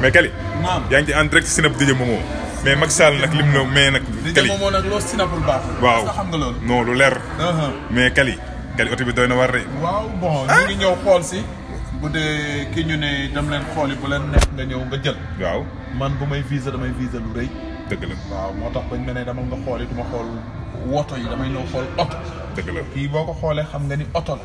mais Kali. maam yaa ngi ci en direct Sinap DJ Momo. mais Macky Sall nag lim na mais nag. Kali moom nag loo sinapul baax. waaw sax xam nga loolu. non lu leer. mais Kali. Kali oto bi doy na war de. waaw bon ñu ngi ñëw xool si. bu dee ki ñu ne dem leen xooli bu leen nekk nga ñëw nga jël. waaw man bu may visa damay visa lu rëy. dëgg la waaw moo tax bañ ma ne dama nga xooli du ma xool woto yi damay ñëw xool oto. dëgg la kii boo ko xoolee xam nga ni oto la.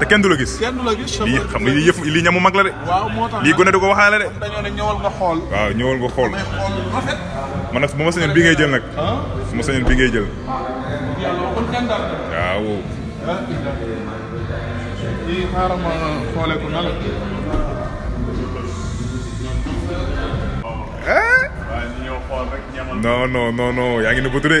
te kenn du la gis. kenn du la gis lii xam nga lii yëf lii ñamu mag la de. waaw moo tax lii gone du ko waxaale de. dañoo ne ñëwal nga xool. waaw ñëwal nga xool. man nag bu ma sañoon bii ngay jël nag. Ah? bu ma sañoon bii ngay jël. waaw. lii xaaral ma xoolee ko nan la. Eh? non non non non yaa ngi nëbbatu de.